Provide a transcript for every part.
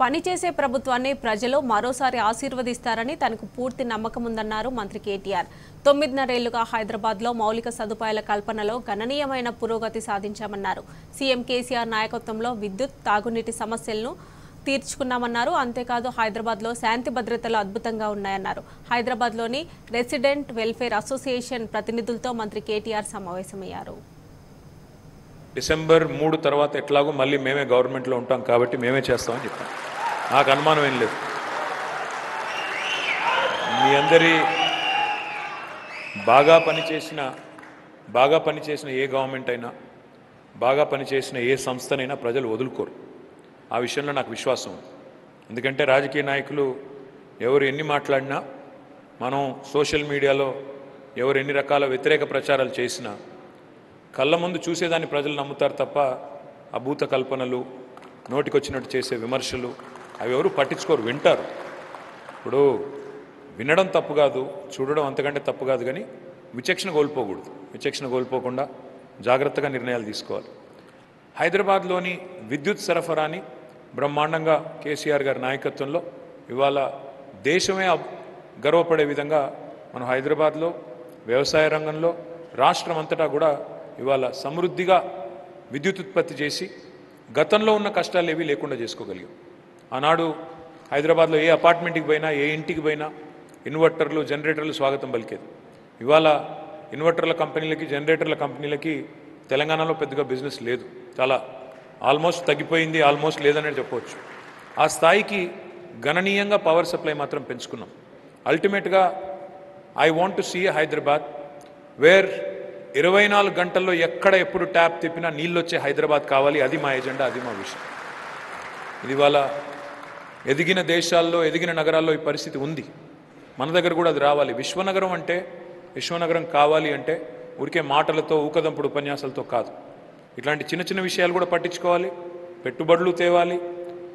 పనిచేసే ప్రభుత్వాన్ని ప్రజలు మరోసారి ఆశీర్వదిస్తారని తనకు పూర్తి నమ్మకం ఉందన్నారు మంత్రి కేటీఆర్. తొమ్మిదిన్నరేళ్ళుగా హైదరాబాద్లో మౌలిక సదుపాయాల కల్పనలో గణనీయమైన పురోగతి సాధించామన్నారు. సీఎం కేసీఆర్ నాయకత్వంలో విద్యుత్ తాగునీటి సమస్యలను తీర్చుకున్నామన్నారు. అంతేకాదు హైదరాబాద్లో శాంతి భద్రతలు అద్భుతంగా ఉన్నాయన్నారు. హైదరాబాద్లోని రెసిడెంట్ వెల్ఫేర్ అసోసియేషన్ ప్రతినిధులతో మంత్రి కేటీఆర్ సమావేశమయ్యారు. డిసెంబర్ మూడు తర్వాత ఎట్లాగో మళ్ళీ మేమే గవర్నమెంట్లో ఉంటాం కాబట్టి మేమే చేస్తామని చెప్పాం నాకు అనుమానం ఏం లేదు. మీ అందరి బాగా పనిచేసిన బాగా పనిచేసిన ఏ గవర్నమెంట్ అయినా బాగా పనిచేసిన ఏ సంస్థనైనా ప్రజలు వదులుకోరు. ఆ విషయంలో నాకు విశ్వాసం ఉంది. ఎందుకంటే రాజకీయ నాయకులు ఎవరు ఎన్ని మాట్లాడినా మనం సోషల్ మీడియాలో ఎవరు ఎన్ని రకాల వ్యతిరేక ప్రచారాలు చేసినా కళ్ళ ముందు చూసేదాన్ని ప్రజలు నమ్ముతారు తప్ప అభూత కల్పనలు నోటికొచ్చినట్టు చేసే విమర్శలు అవి ఎవరు పట్టించుకోరు వింటారు. ఇప్పుడు వినడం తప్పు కాదు చూడడం అంతకంటే తప్పు కాదు కానీ విచక్షణ కోల్పోకూడదు. విచక్షణ కోల్పోకుండా జాగ్రత్తగా నిర్ణయాలు తీసుకోవాలి. హైదరాబాద్లోని విద్యుత్ సరఫరాని బ్రహ్మాండంగా కేసీఆర్ గారి నాయకత్వంలో ఇవాళ దేశమే గర్వపడే విధంగా మనం హైదరాబాద్లో వ్యవసాయ రంగంలో రాష్ట్రం అంతటా కూడా ఇవాళ సమృద్ధిగా విద్యుత్ ఉత్పత్తి చేసి గతంలో ఉన్న కష్టాలు ఏవి లేకుండా చేసుకోగలిగాం. ఆనాడు హైదరాబాద్లో ఏ అపార్ట్మెంట్కి పోయినా ఏ ఇంటికి పోయినా ఇన్వర్టర్లు జనరేటర్లు స్వాగతం పలికేది. ఇవాళ ఇన్వర్టర్ల కంపెనీలకి జనరేటర్ల కంపెనీలకి తెలంగాణలో పెద్దగా బిజినెస్ లేదు. చాలా ఆల్మోస్ట్ తగ్గిపోయింది ఆల్మోస్ట్ లేదనే చెప్పవచ్చు. ఆ స్థాయికి గణనీయంగా పవర్ సప్లై మాత్రం పెంచుకున్నాం. అల్టిమేట్గా I want to see Hyderabad where ఇరవై నాలుగు గంటల్లో ఎక్కడ ఎప్పుడు ట్యాప్ తిప్పినా నీళ్ళు వచ్చే హైదరాబాద్ కావాలి. అది మా ఎజెండా అది మా విషయం ఇది వాళ్ళ ఎదిగిన దేశాల్లో ఎదిగిన నగరాల్లో ఈ పరిస్థితి ఉంది. మన దగ్గర కూడా అది రావాలి. విశ్వనగరం అంటే విశ్వనగరం కావాలి అంటే ఊరికే మాటలతో ఊకదంపుడు ఉపన్యాసాలతో కాదు. ఇట్లాంటి చిన్న చిన్న విషయాలు కూడా పట్టించుకోవాలి. పెట్టుబడులు తేవాలి.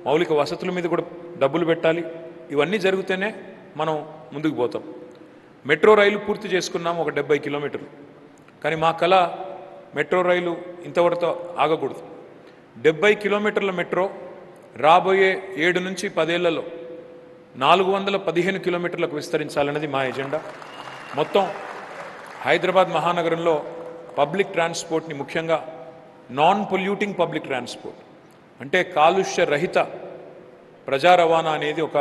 మౌలిక వసతుల మీద కూడా డబ్బులు పెట్టాలి. ఇవన్నీ జరిగితేనే మనం ముందుకు పోతాం. మెట్రో రైలు పూర్తి చేసుకున్నాం ఒక డెబ్బై కిలోమీటర్లు. కానీ మా కళ మెట్రో రైలు ఇంతవరతో ఆగకూడదు. డెబ్బై కిలోమీటర్ల మెట్రో రాబోయే ఏడు నుంచి పదేళ్ళలో నాలుగు వందల పదిహేను కిలోమీటర్లకు విస్తరించాలన్నది మా ఎజెండా. మొత్తం హైదరాబాద్ మహానగరంలో పబ్లిక్ ట్రాన్స్పోర్ట్ని ముఖ్యంగా నాన్ పొల్యూటింగ్ పబ్లిక్ ట్రాన్స్పోర్ట్ అంటే కాలుష్య రహిత ప్రజా రవాణా అనేది ఒక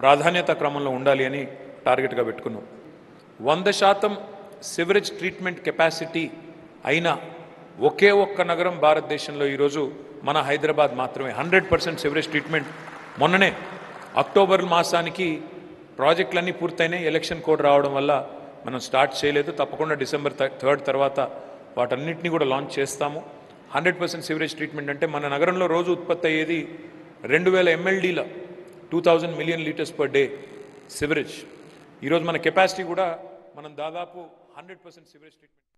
ప్రాధాన్యత క్రమంలో ఉండాలి అని టార్గెట్గా పెట్టుకున్నాం. వంద శాతం సివరేజ్ ట్రీట్మెంట్ కెపాసిటీ అయిన ఒకే ఒక్క నగరం భారతదేశంలో ఈరోజు మన హైదరాబాద్ మాత్రమే. హండ్రెడ్ పర్సెంట్ సివరేజ్ ట్రీట్మెంట్ మొన్ననే అక్టోబర్ మాసానికి ప్రాజెక్టులన్నీ పూర్తయినాయి. ఎలక్షన్ కోడ్ రావడం వల్ల మనం స్టార్ట్ చేయలేదు. తప్పకుండా డిసెంబర్ థర్డ్ తర్వాత వాటన్నిటిని కూడా లాంచ్ చేస్తాము. హండ్రెడ్ పర్సెంట్ సివరేజ్ ట్రీట్మెంట్ అంటే మన నగరంలో రోజు ఉత్పత్తి అయ్యేది రెండు వేల ఎంఎల్డీల two thousand million litres per day sewerage ఈరోజు మన కెపాసిటీ కూడా మనం దాదాపు హండ్రెడ్ పర్సెంట్ సివరేజ్ ట్రీట్మెంట్